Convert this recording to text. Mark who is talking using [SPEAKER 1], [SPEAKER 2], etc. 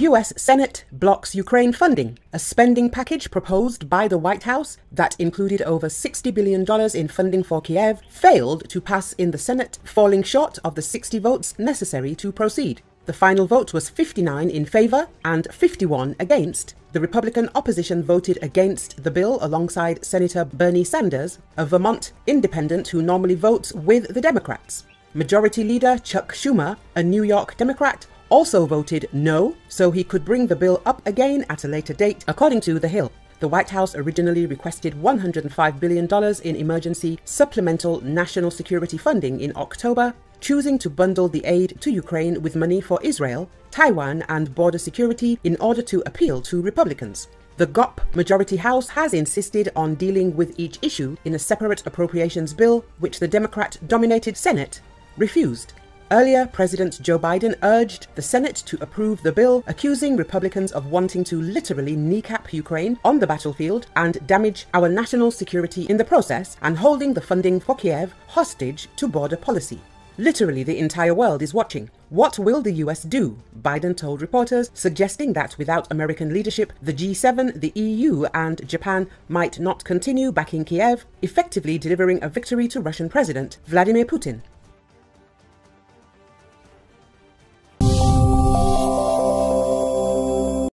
[SPEAKER 1] US Senate blocks Ukraine funding. A spending package proposed by the White House that included over $60 billion in funding for Kiev failed to pass in the Senate, falling short of the 60 votes necessary to proceed. The final vote was 59 in favour and 51 against. The Republican opposition voted against the bill alongside Senator Bernie Sanders, a Vermont independent who normally votes with the Democrats. Majority Leader Chuck Schumer, a New York Democrat, also voted no, so he could bring the bill up again at a later date, according to The Hill. The White House originally requested $105 billion in emergency supplemental national security funding in October, choosing to bundle the aid to Ukraine with money for Israel, Taiwan, and border security in order to appeal to Republicans. The GOP majority House has insisted on dealing with each issue in a separate appropriations bill, which the Democrat dominated Senate refused. Earlier, President Joe Biden urged the Senate to approve the bill, accusing Republicans of wanting to literally kneecap Ukraine on the battlefield and damage our national security in the process, and holding the funding for Kiev hostage to border policy. Literally, the entire world is watching. What will the US do? Biden told reporters, suggesting that without American leadership, the G7, the EU, and Japan might not continue backing Kiev, effectively delivering a victory to Russian President Vladimir Putin.